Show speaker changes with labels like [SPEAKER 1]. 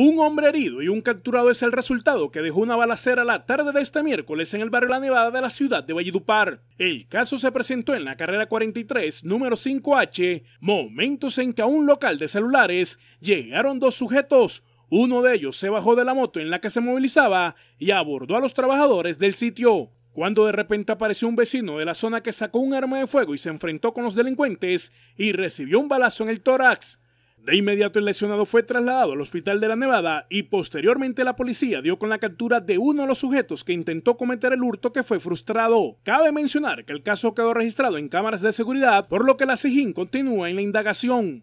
[SPEAKER 1] Un hombre herido y un capturado es el resultado que dejó una balacera la tarde de este miércoles en el barrio La Nevada de la ciudad de Valledupar. El caso se presentó en la carrera 43, número 5H, momentos en que a un local de celulares llegaron dos sujetos. Uno de ellos se bajó de la moto en la que se movilizaba y abordó a los trabajadores del sitio. Cuando de repente apareció un vecino de la zona que sacó un arma de fuego y se enfrentó con los delincuentes y recibió un balazo en el tórax. De inmediato el lesionado fue trasladado al hospital de la Nevada y posteriormente la policía dio con la captura de uno de los sujetos que intentó cometer el hurto que fue frustrado. Cabe mencionar que el caso quedó registrado en cámaras de seguridad, por lo que la SIGIN continúa en la indagación.